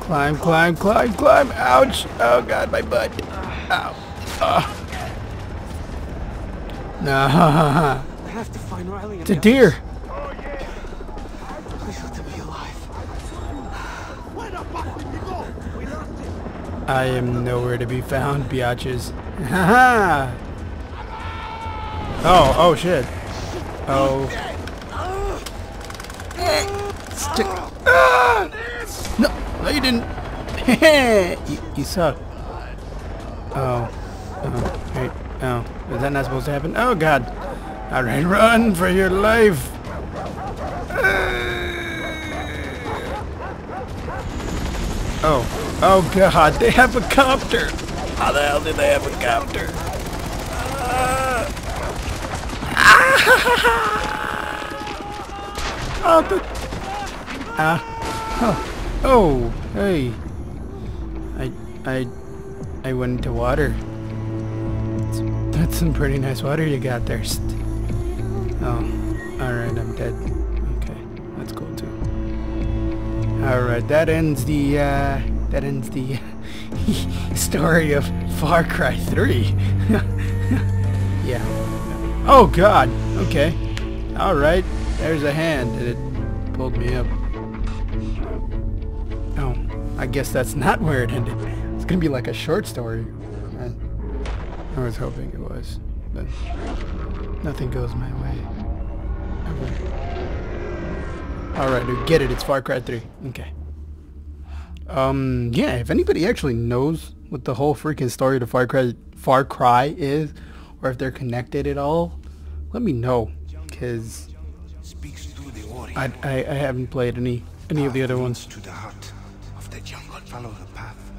climb, climb, climb, climb. Ouch. Oh god, my butt. Ow. Ah. Oh. No. I have to find Riley. It's a deer. Please let them be alive. I am nowhere to be found, biatches. Haha. oh, oh shit. Oh. Ah! No, no, you didn't. you, you suck. Oh. Oh. Wait. Oh. Is that not supposed to happen? Oh god. Alright, run for your life. Oh. Oh god, they have a copter. How the hell did they have a copter? Oh, the... Ah. Oh. Oh, hey. I... I... I went into water. That's, some pretty nice water you got there. Oh. Alright, I'm dead. Okay. That's cool too. Alright, that ends the, uh... That ends the story of Far Cry 3. yeah. Oh god. Okay. Alright. There's a hand and it pulled me up. I guess that's not where it ended. It's gonna be like a short story. I, I was hoping it was. But nothing goes my way. Alright, dude, get it. It's Far Cry 3. Okay. Um, yeah, if anybody actually knows what the whole freaking story to Far Cry, Far Cry is, or if they're connected at all, let me know, because Speaks through the warrior. I, I, I haven't played any any of the other ones. Follow the path.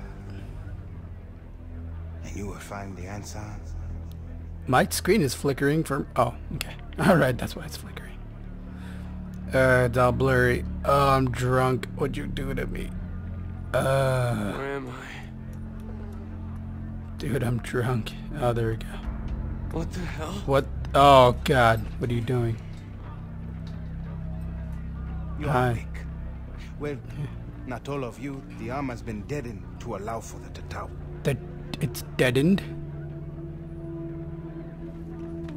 And you will find the answer. My screen is flickering from... Oh, okay. Alright, that's why it's flickering. Uh, it's all blurry. Oh, I'm drunk. What'd you do to me? Uh, Where am I? dude, I'm drunk. Oh, there we go. What the hell? What? Oh, God. What are you doing? You Hi. are weak. Well, not all of you. The arm has been deadened to allow for the Tatau. That it's deadened.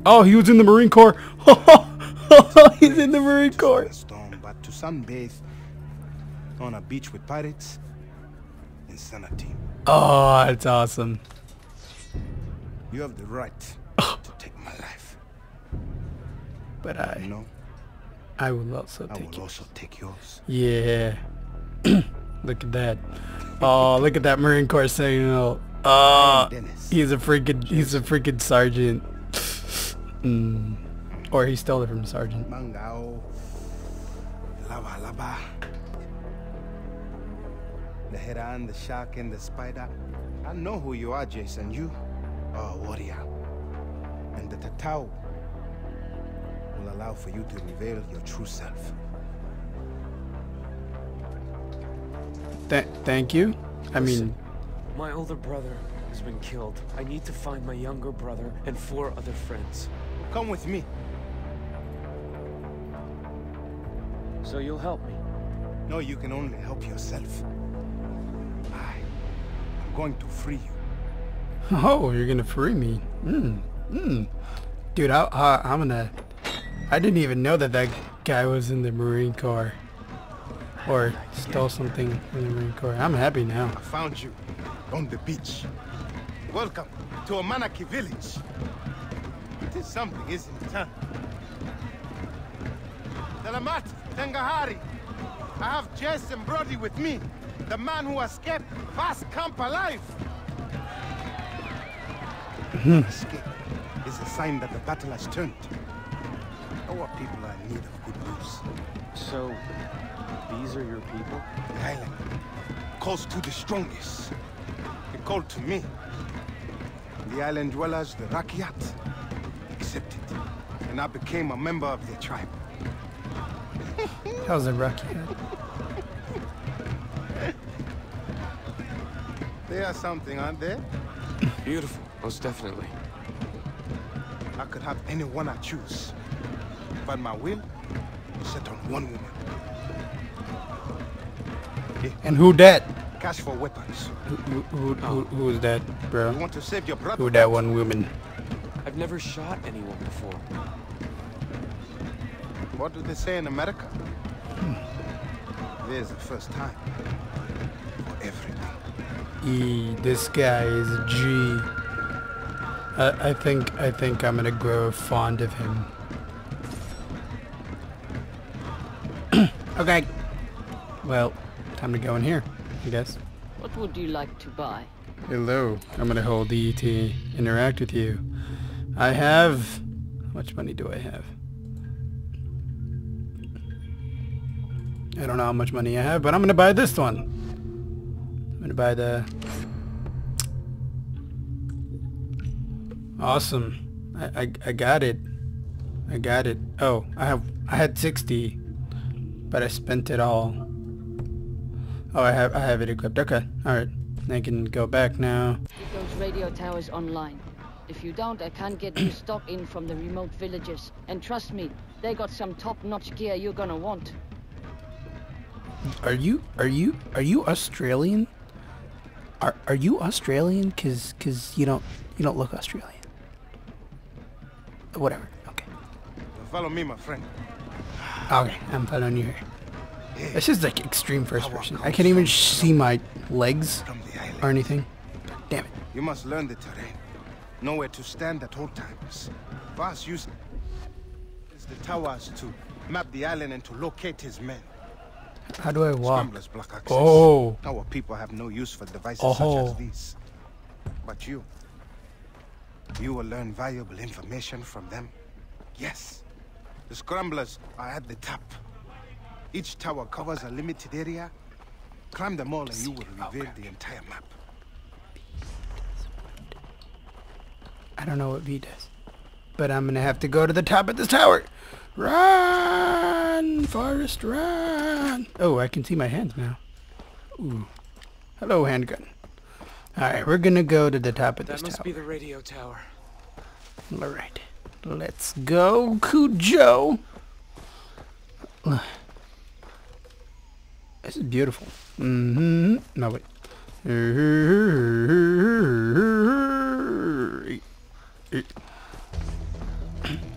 Oh, he was in the Marine Corps. He's in the Marine Corps. Storm, but to sunbathe on a beach with pirates, insanity. Oh, that's awesome. You have the right to take my life. But You I, know, I will also I take will you. also take yours. Yeah. Look at that. Oh, look at that Marine Corps signal. Oh, he's a freaking, he's a freaking sergeant. Mm. Or he stole it from sergeant. Mangao. Lava lava. The heron, the shark, and the spider. I know who you are, Jason. You are a warrior. And the Tatau will allow for you to reveal your true self. Th- thank you. I mean, My older brother has been killed. I need to find my younger brother and four other friends. Come with me. So you'll help me. No, you can only help yourself. I am going to free you. oh, you're gonna free me. Mm, mm. Dude, I, I, I'm gonna. I didn't even know that that guy was in the Marine Corps. Or stole something from the Marine Corps. I'm happy now. I found you on the beach. Welcome to Amanaki village. It is something, isn't it, huh? Salamat, Tengahari. I have Jason Brody with me. The man who escaped Vaas' Camp alive. Hmm. Escape is a sign that the battle has turned. Our people are in need of good news. So, these are your people? The island calls to the strongest. It called to me. The island dwellers, the Rakyat, accepted. And I became a member of their tribe. How's a rocky? They are something, aren't they? Beautiful, most definitely. I could have anyone I choose. But my will is set on one woman. And who that? Cash for weapons. Who, who, who, who, oh. who's that, You bro? want to save your brother? Who that one woman? I've never shot anyone before. What do they say in America? Hmm. There's the first time for everything. E, this guy is a G. I, I think I think I'm gonna grow fond of him. okay. Well, time to go in here, I guess. What would you like to buy? Hello. I'm gonna hold E to interact with you. I have. How much money do I have? I don't know how much money I have, but I'm gonna buy this one. I'm gonna buy the. Awesome. I, I I got it. I got it. Oh, I have I had 60, but I spent it all. Oh, I have I have it equipped. Okay. All right. I can go back now. Get those radio towers online. If you don't, I can't get new stock in from the remote villages. And trust me, they got some top-notch gear you're gonna want. Are you are you are you Australian? Are are you Australian? Cause cause you don't you don't look Australian. Whatever. Okay. Follow me, my friend. Okay. I'm following you here. This is like extreme first person. I can't even see my legs From the island. or anything. Damn it. You must learn the terrain. Know where to stand at all times. Vaas used the towers to map the island and to locate his men. How do I walk? Block. Oh. Our people have no use for devices Oh. such as these. But you, you will learn valuable information from them. Yes, the scramblers are at the top. Each tower covers a limited area. Climb them all and you will reveal the entire map. I don't know what V does. But I'm gonna have to go to the top of this tower. Run, Forest, run. Oh, I can see my hands now. Ooh. Hello, handgun. Alright, we're gonna go to the top of this tower. That must tower. be the radio tower. Alright. Let's go, Cujo. This is beautiful. Mm -hmm. No, wait.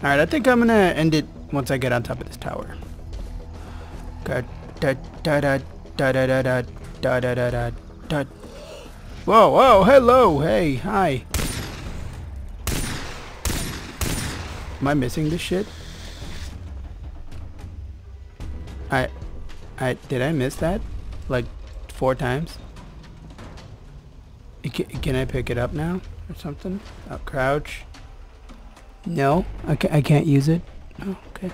Alright, I think I'm gonna end it once I get on top of this tower. Whoa, whoa, hello, hey, hi. Am I missing this shit? I I, did I miss that? Like, four times? I ca- Can I pick it up now? Or something? Oh, crouch. No, I, I can't use it. Oh, okay.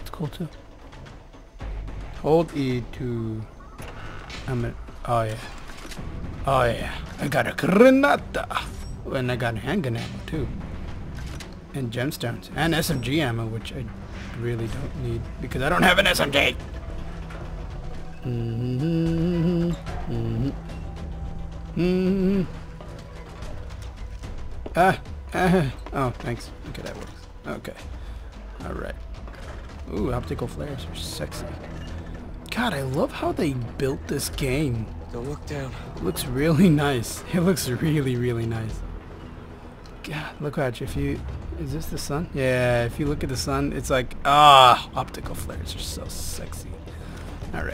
It's cool too. Hold E to... I'm oh yeah. Oh yeah. I got a granada. And I got handgun ammo too and gemstones and SMG ammo, which I really don't need because I don't have an SMG. Mm-hmm. Mm-hmm. Mm-hmm. Ah, ah. Oh, thanks. Okay, that works. Okay. All right. Ooh, optical flares are sexy. God, I love how they built this game. Don't look down. It looks really nice. It looks really, really nice. God, look at you. If you, is this the sun? Yeah, if you look at the sun, it's like, ah, optical flares are so sexy. All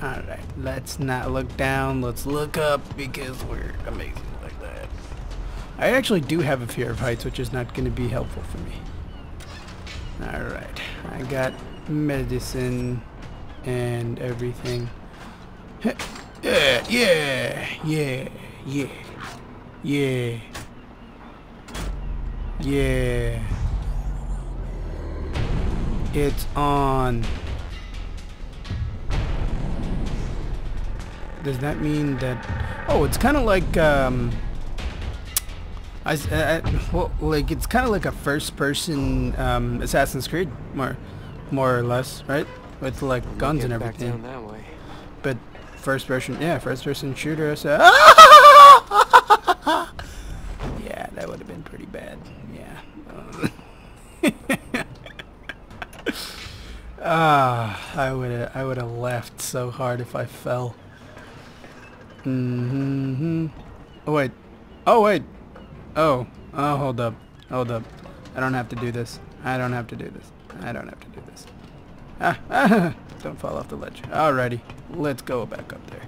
right, all right. Let's not look down. Let's look up because we're amazing like that. I actually do have a fear of heights, which is not going to be helpful for me. All right, I got medicine and everything. Yeah, yeah, yeah, yeah, yeah, yeah. It's on. Does that mean that? Oh, it's kind of like um. I, I- well, like it's kind of like a first-person um, Assassin's Creed, more, more or less, right? With like Might guns and back everything. down that way. But first person, yeah, first person shooter. So yeah, that would have been pretty bad. Yeah. Ah, I would have I would have laughed so hard if I fell. Mm-hmm. Oh wait. Oh wait. Oh. Oh, hold up. Hold up. I don't have to do this. I don't have to do this. I don't have to do this. Ah, ah, don't fall off the ledge. Alrighty. Let's go back up there.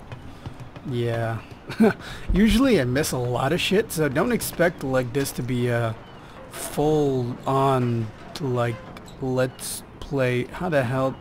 Yeah. Usually I miss a lot of shit, so don't expect like this to be a full on like let's play. How the hell